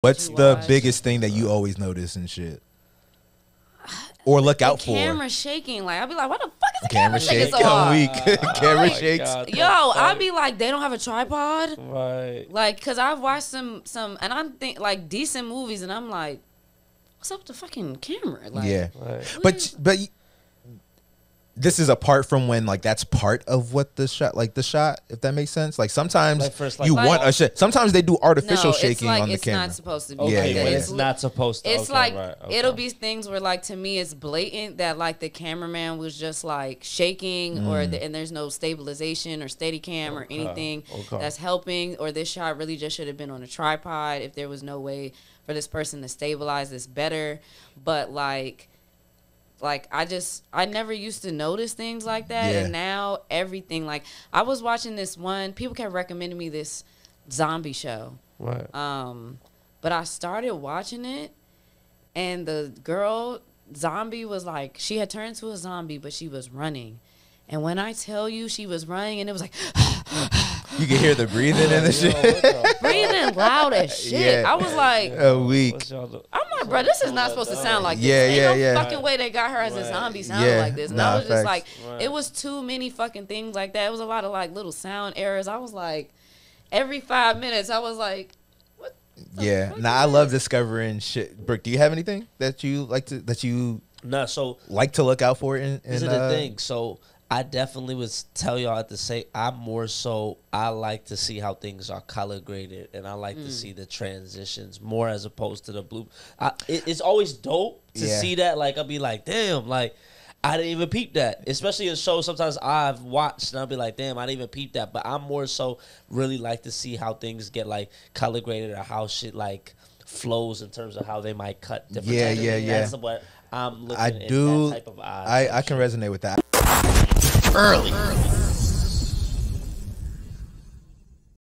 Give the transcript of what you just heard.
What's you the watch. biggest thing that you always notice and shit? Or look out the for? camera shaking. Like I'll be like, what the fuck is the Camera camera, shaking shake. so I'm hard? weak. camera Oh shakes. God, Yo, I'll be like, they don't have a tripod. right. Like, cause I've watched some some, and I'm think like decent movies, and I'm like, what's up with the fucking camera? Like, yeah. Right. But but y- this is apart from when like that's part of what the shot like the shot if that makes sense. Like sometimes Like first, like- you Like- want a shit. Sometimes they do artificial no, shaking like on the camera. it's not supposed to be. Okay, Yeah, like yeah, yeah. it's not supposed to. It's okay, like right, okay. it'll be things where like to me it's blatant that like the cameraman was just like shaking or Mm. the, and there's no stabilization or steady cam or anything okay. that's helping or this shot really just should have been on a tripod if there was no way for this person to stabilize this better but like like I just I never used to notice things like that Yeah. and now everything like I was watching this one people kept recommending me this zombie show Right. um, but I started watching it, and the girl zombie was like she had turned to a zombie, but she was running. And when I tell you she was running, and it was like you can hear the breathing and the shit. what breathing loud as shit. Yeah. I was like, A week. What y'all do- I'm like, bro, this is not supposed to sound like this. Yeah, Ain't yeah, no yeah. fucking way they got her as a zombie sounding Yeah, like this. And nah, I was just facts. like, Right. it was too many fucking things like that. It was a lot of like little sound errors. I was like, every five minutes, I was like, what? the Yeah. fuck Nah, is I love discovering shit. Brooke, do you have anything that you like to that you Nah, so like to look out for in, in This is uh, the thing. So I definitely would tell y'all at the same. I'm more so. I like to see how things are color graded, and I like Mm. to see the transitions more as opposed to the blue. I, it, it's always dope to Yeah. see that. Like I'll be like, damn, like. I didn't even peep that, especially in shows. Sometimes I've watched and I'll be like, "Damn, I didn't even peep that." But I'm more so really like to see how things get like color graded or how shit like flows in terms of how they might cut different. Yeah, yeah, yeah. That's what I'm looking. I in do That type of eyes I, I can resonate with that. Early.